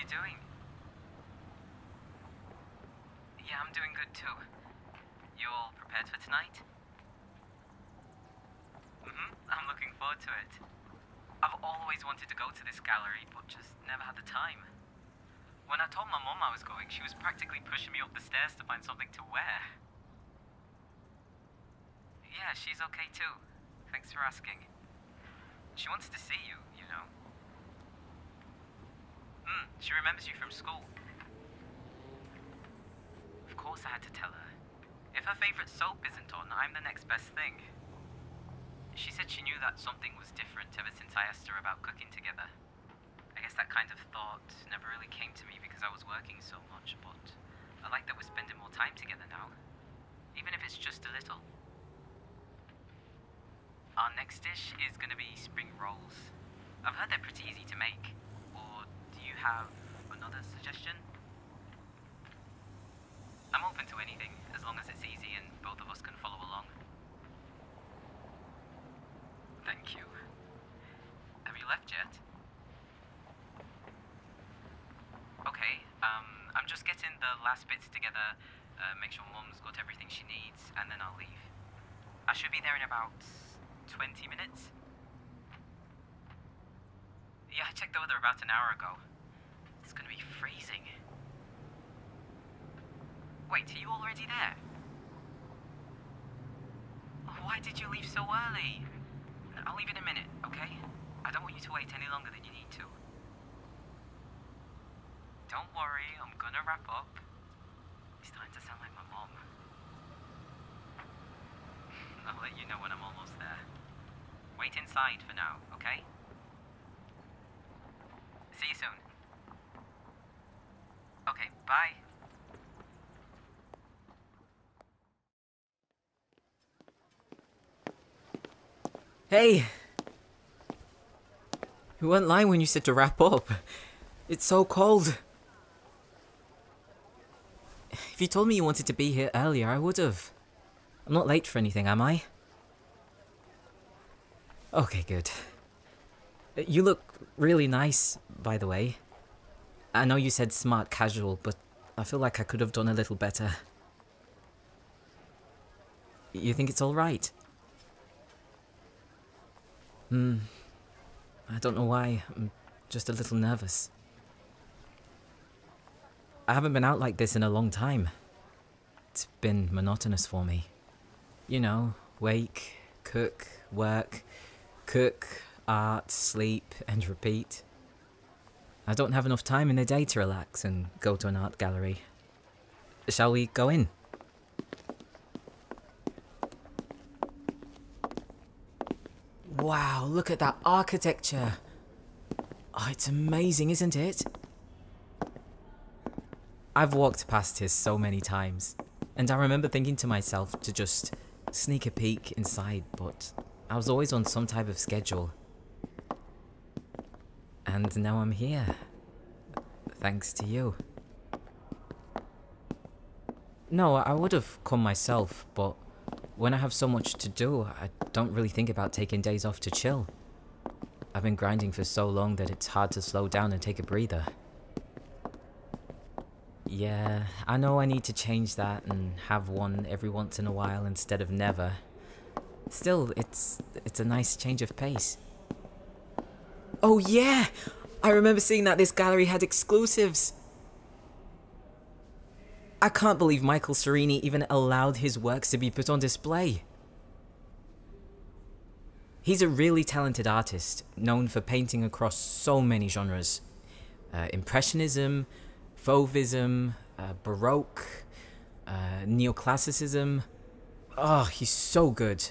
you doing? Yeah, I'm doing good too. You all prepared for tonight? hmm I'm looking forward to it. I've always wanted to go to this gallery, but just never had the time. When I told my mom I was going, she was practically pushing me up the stairs to find something to wear. Yeah, she's okay too. Thanks for asking. She wants to see you, you know. Hmm, she remembers you from school. Of course I had to tell her. If her favorite soap isn't on, I'm the next best thing. She said she knew that something was different ever since I asked her about cooking together. I guess that kind of thought never really came to me because I was working so much, but I like that we're spending more time together now. Even if it's just a little. Our next dish is gonna be spring rolls. I've heard they're pretty easy to make. Have another suggestion? I'm open to anything, as long as it's easy and both of us can follow along. Thank you. Have you left yet? Okay, um, I'm just getting the last bits together, uh, make sure Mum's got everything she needs, and then I'll leave. I should be there in about 20 minutes. Yeah, I checked the weather about an hour ago. It's gonna be freezing. Wait, are you already there? Why did you leave so early? I'll leave in a minute, okay? I don't want you to wait any longer than you need to. Don't worry, I'm gonna wrap up. It's starting to sound like my mom. I'll let you know when I'm almost there. Wait inside for now, okay? See you soon. Okay, bye. Hey! You weren't lying when you said to wrap up. It's so cold. If you told me you wanted to be here earlier, I would have. I'm not late for anything, am I? Okay, good. Uh, you look really nice, by the way. I know you said smart casual, but I feel like I could have done a little better. You think it's alright? Hmm. I don't know why. I'm just a little nervous. I haven't been out like this in a long time. It's been monotonous for me. You know, wake, cook, work, cook, art, sleep, and repeat. I don't have enough time in the day to relax and go to an art gallery. Shall we go in? Look at that architecture. Oh, it's amazing, isn't it? I've walked past his so many times, and I remember thinking to myself to just sneak a peek inside, but I was always on some type of schedule. And now I'm here. Thanks to you. No, I would have come myself, but when I have so much to do, I don't really think about taking days off to chill. I've been grinding for so long that it's hard to slow down and take a breather. Yeah, I know I need to change that and have one every once in a while instead of never. Still, it's it's a nice change of pace. Oh yeah! I remember seeing that this gallery had exclusives. I can't believe Michael Serini even allowed his works to be put on display. He's a really talented artist, known for painting across so many genres. Uh, Impressionism, Fauvism, uh, Baroque, uh, Neoclassicism. Oh, he's so good.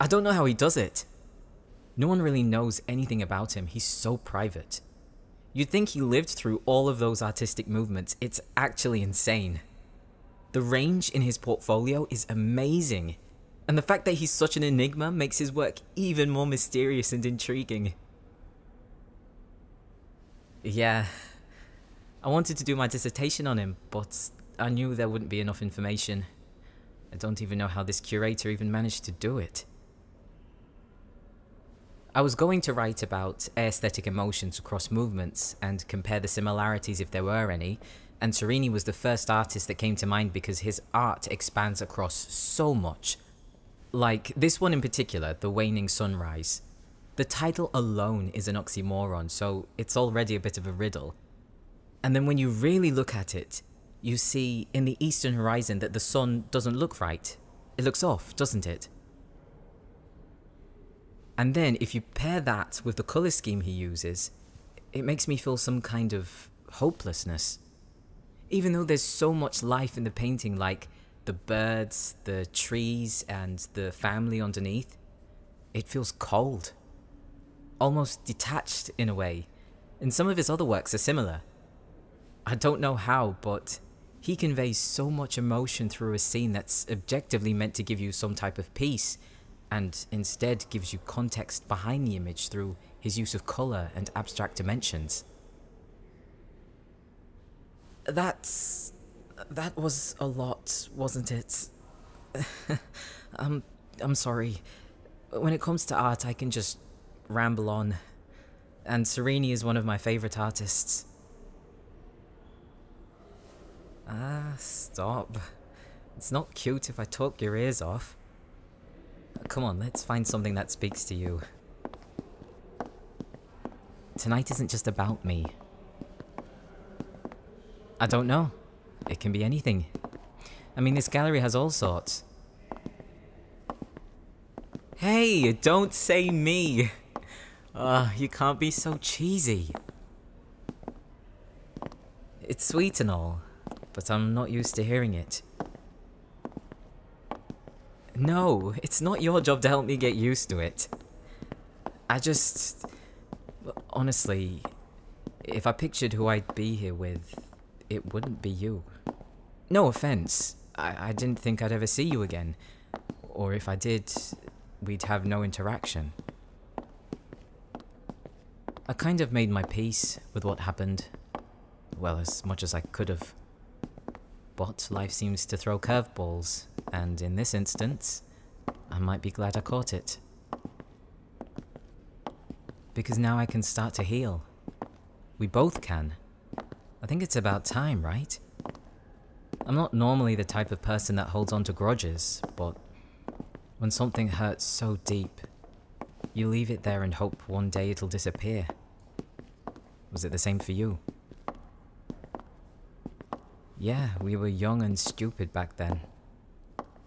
I don't know how he does it. No one really knows anything about him, he's so private. You'd think he lived through all of those artistic movements, it's actually insane. The range in his portfolio is amazing, and the fact that he's such an enigma makes his work even more mysterious and intriguing. Yeah, I wanted to do my dissertation on him, but I knew there wouldn't be enough information. I don't even know how this curator even managed to do it. I was going to write about aesthetic emotions across movements and compare the similarities if there were any, and Serini was the first artist that came to mind because his art expands across so much. Like this one in particular, The Waning Sunrise. The title alone is an oxymoron, so it's already a bit of a riddle. And then when you really look at it, you see in the eastern horizon that the sun doesn't look right. It looks off, doesn't it? And then if you pair that with the colour scheme he uses, it makes me feel some kind of hopelessness. Even though there's so much life in the painting like the birds, the trees and the family underneath, it feels cold. Almost detached in a way. And some of his other works are similar. I don't know how, but he conveys so much emotion through a scene that's objectively meant to give you some type of peace, and instead gives you context behind the image through his use of colour and abstract dimensions. That's... that was a lot, wasn't it? I'm... I'm sorry. When it comes to art, I can just ramble on. And Serini is one of my favourite artists. Ah, stop. It's not cute if I talk your ears off. Come on, let's find something that speaks to you. Tonight isn't just about me. I don't know. It can be anything. I mean, this gallery has all sorts. Hey, don't say me! Ugh, you can't be so cheesy. It's sweet and all, but I'm not used to hearing it. No, it's not your job to help me get used to it. I just... Honestly, if I pictured who I'd be here with, it wouldn't be you. No offense, I, I didn't think I'd ever see you again. Or if I did, we'd have no interaction. I kind of made my peace with what happened. Well, as much as I could have. But life seems to throw curveballs, and in this instance, I might be glad I caught it. Because now I can start to heal. We both can. I think it's about time, right? I'm not normally the type of person that holds on to grudges, but when something hurts so deep, you leave it there and hope one day it'll disappear. Was it the same for you? Yeah, we were young and stupid back then.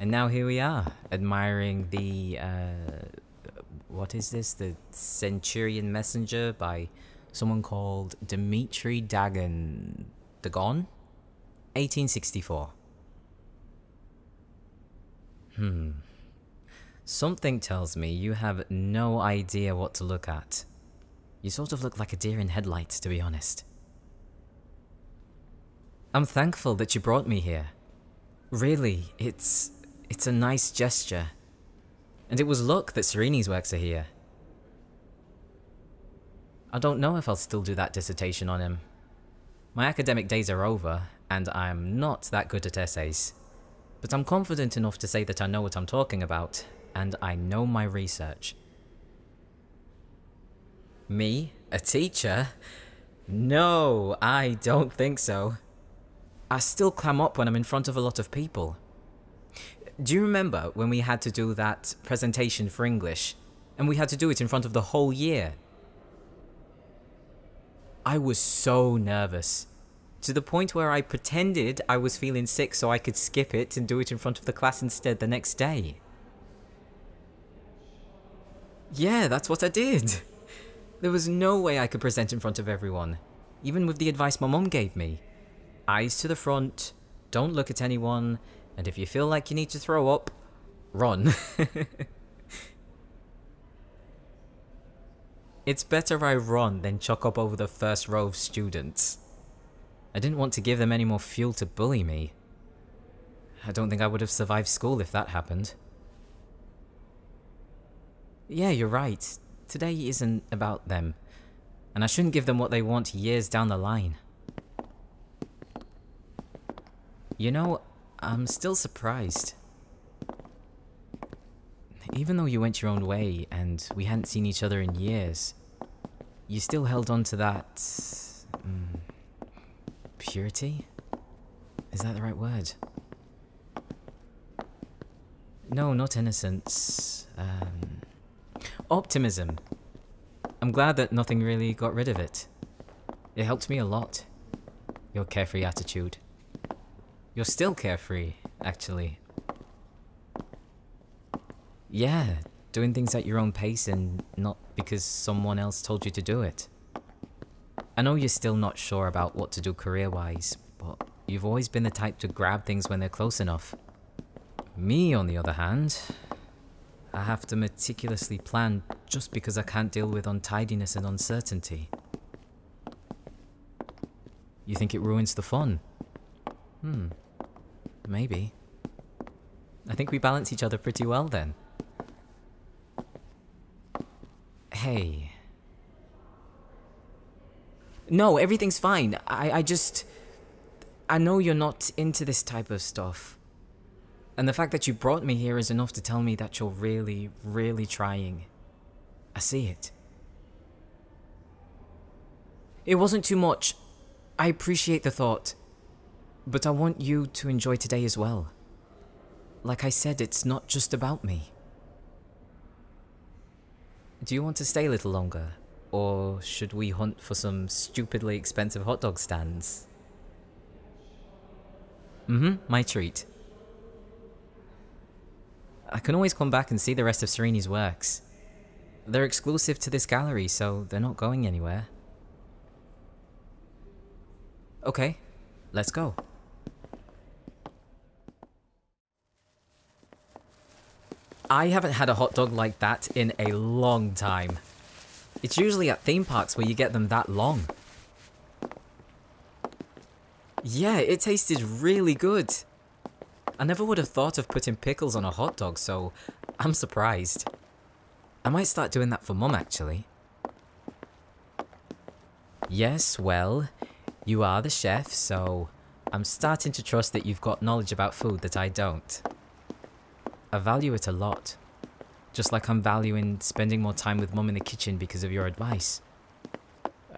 And now here we are, admiring the, uh, what is this? The Centurion Messenger by someone called Dimitri Dagon... Dagon? 1864. Hmm. Something tells me you have no idea what to look at. You sort of look like a deer in headlights, to be honest. I'm thankful that you brought me here. Really, it's... it's a nice gesture. And it was luck that Serini's works are here. I don't know if I'll still do that dissertation on him. My academic days are over, and I'm not that good at essays. But I'm confident enough to say that I know what I'm talking about, and I know my research. Me? A teacher? No, I don't think so. I still clam up when I'm in front of a lot of people. Do you remember when we had to do that presentation for English? And we had to do it in front of the whole year? I was so nervous. To the point where I pretended I was feeling sick so I could skip it and do it in front of the class instead the next day. Yeah, that's what I did. There was no way I could present in front of everyone, even with the advice my mum gave me eyes to the front, don't look at anyone, and if you feel like you need to throw up, run. it's better I run than chuck up over the first row of students. I didn't want to give them any more fuel to bully me. I don't think I would have survived school if that happened. Yeah, you're right. Today isn't about them. And I shouldn't give them what they want years down the line. You know, I'm still surprised. even though you went your own way and we hadn't seen each other in years, you still held on to that. Mm, purity? Is that the right word? No, not innocence. Um, optimism. I'm glad that nothing really got rid of it. It helped me a lot. Your carefree attitude. You're still carefree, actually. Yeah, doing things at your own pace and not because someone else told you to do it. I know you're still not sure about what to do career-wise, but you've always been the type to grab things when they're close enough. Me, on the other hand, I have to meticulously plan just because I can't deal with untidiness and uncertainty. You think it ruins the fun? Hmm. Maybe. I think we balance each other pretty well then. Hey. No, everything's fine. I, I just... I know you're not into this type of stuff. And the fact that you brought me here is enough to tell me that you're really, really trying. I see it. It wasn't too much. I appreciate the thought. But I want you to enjoy today as well. Like I said, it's not just about me. Do you want to stay a little longer? Or should we hunt for some stupidly expensive hot dog stands? Mm-hmm, my treat. I can always come back and see the rest of Serini's works. They're exclusive to this gallery, so they're not going anywhere. Okay, let's go. I haven't had a hot dog like that in a long time. It's usually at theme parks where you get them that long. Yeah, it tasted really good. I never would have thought of putting pickles on a hot dog, so I'm surprised. I might start doing that for mum, actually. Yes, well, you are the chef, so I'm starting to trust that you've got knowledge about food that I don't. I value it a lot. Just like I'm valuing spending more time with mum in the kitchen because of your advice.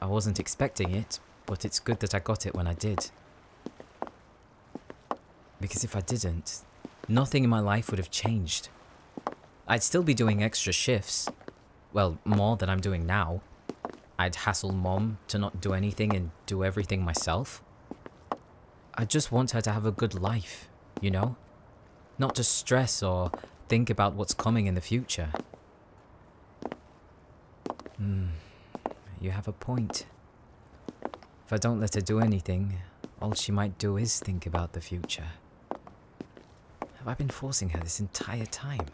I wasn't expecting it, but it's good that I got it when I did. Because if I didn't, nothing in my life would have changed. I'd still be doing extra shifts. Well, more than I'm doing now. I'd hassle mom to not do anything and do everything myself. I just want her to have a good life, you know? Not to stress or think about what's coming in the future. Hmm, you have a point. If I don't let her do anything, all she might do is think about the future. Have I been forcing her this entire time?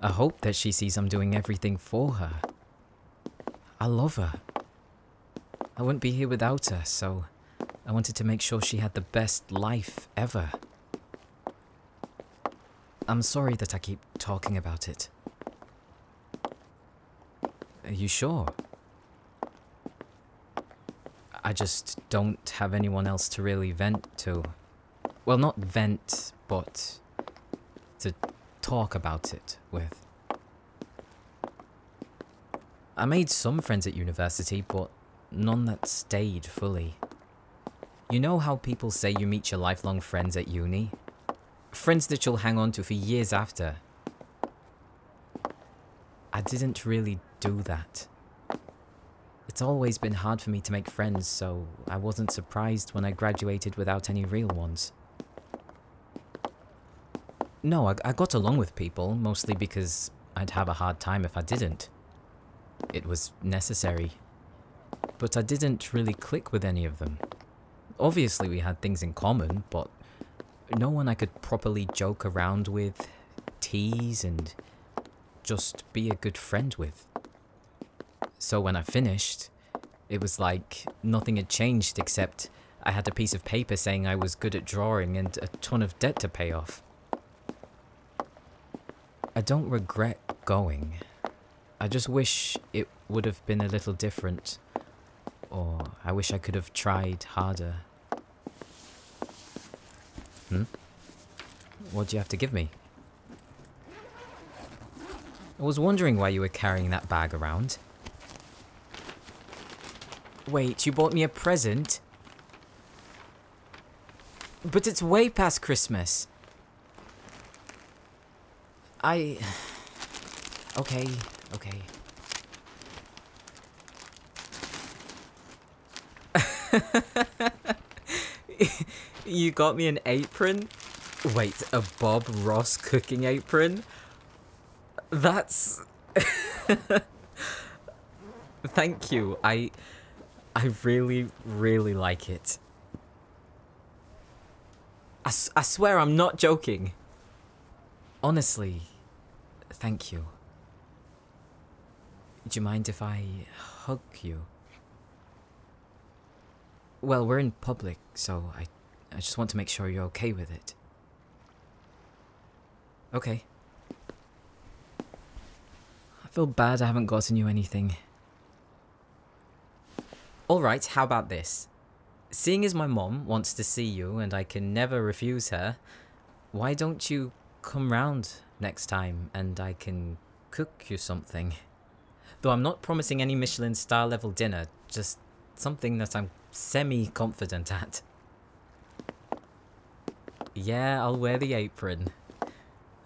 I hope that she sees I'm doing everything for her. I love her. I wouldn't be here without her, so I wanted to make sure she had the best life ever. I'm sorry that I keep talking about it. Are you sure? I just don't have anyone else to really vent to. Well, not vent, but to talk about it with. I made some friends at university, but none that stayed fully. You know how people say you meet your lifelong friends at uni? Friends that you'll hang on to for years after. I didn't really do that. It's always been hard for me to make friends, so I wasn't surprised when I graduated without any real ones. No, I, I got along with people, mostly because I'd have a hard time if I didn't. It was necessary. But I didn't really click with any of them. Obviously we had things in common, but no one I could properly joke around with, tease, and just be a good friend with. So when I finished, it was like nothing had changed except I had a piece of paper saying I was good at drawing and a ton of debt to pay off. I don't regret going. I just wish it would have been a little different. Or I wish I could have tried harder. Hmm? What do you have to give me? I was wondering why you were carrying that bag around. Wait, you bought me a present? But it's way past Christmas. I... Okay, okay. you got me an apron? Wait, a Bob Ross cooking apron? That's... Thank you. I... I really, really like it. I, I swear I'm not joking. Honestly, thank you. Do you mind if I hug you? Well, we're in public, so I, I just want to make sure you're okay with it. Okay. I feel bad I haven't gotten you anything. Alright, how about this? Seeing as my mom wants to see you and I can never refuse her, why don't you come round next time and I can cook you something? Though I'm not promising any Michelin star level dinner, just something that I'm semi-confident at. Yeah, I'll wear the apron.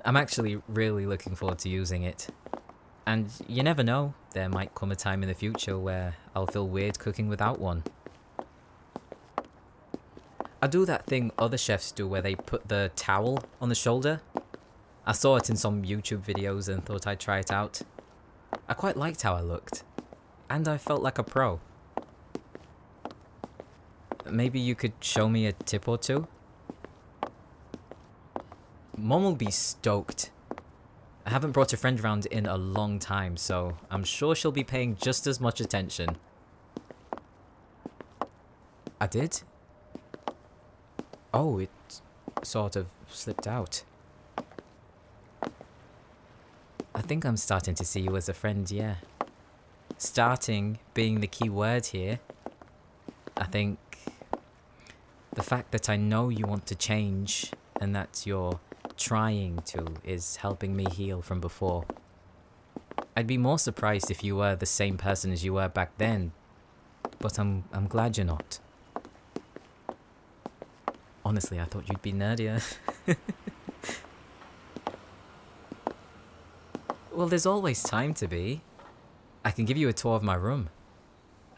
I'm actually really looking forward to using it. And you never know, there might come a time in the future where I'll feel weird cooking without one. I do that thing other chefs do where they put the towel on the shoulder. I saw it in some YouTube videos and thought I'd try it out. I quite liked how I looked. And I felt like a pro. Maybe you could show me a tip or two? Mom will be stoked. I haven't brought a friend around in a long time, so I'm sure she'll be paying just as much attention. I did? Oh, it sort of slipped out. I think I'm starting to see you as a friend, yeah. Starting being the key word here. I think the fact that I know you want to change and that you're trying to is helping me heal from before. I'd be more surprised if you were the same person as you were back then, but I'm I'm glad you're not. Honestly, I thought you'd be nerdier. well, there's always time to be. I can give you a tour of my room.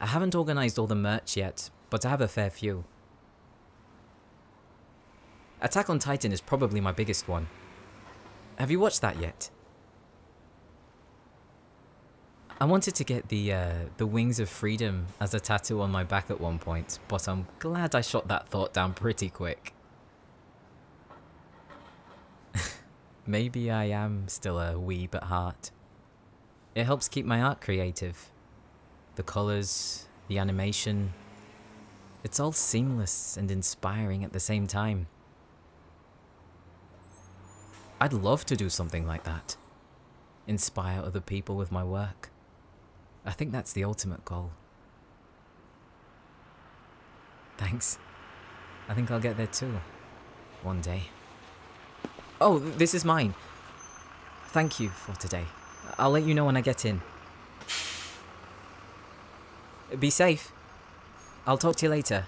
I haven't organised all the merch yet, but I have a fair few. Attack on Titan is probably my biggest one. Have you watched that yet? I wanted to get the uh, the Wings of Freedom as a tattoo on my back at one point, but I'm glad I shot that thought down pretty quick. Maybe I am still a weeb at heart. It helps keep my art creative. The colours, the animation, it's all seamless and inspiring at the same time. I'd love to do something like that. Inspire other people with my work. I think that's the ultimate goal. Thanks. I think I'll get there too. One day. Oh, this is mine. Thank you for today. I'll let you know when I get in. Be safe. I'll talk to you later.